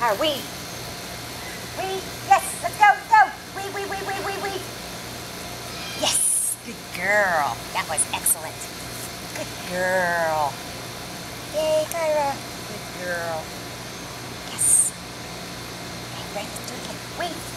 Are we? We Yes, let's go, let's go. We, we, we, we, we, we. Yes, good girl. That was excellent. Good girl. Yay, Kyrah. Good girl. Yes. Okay, ready? Let's do it again. Weave.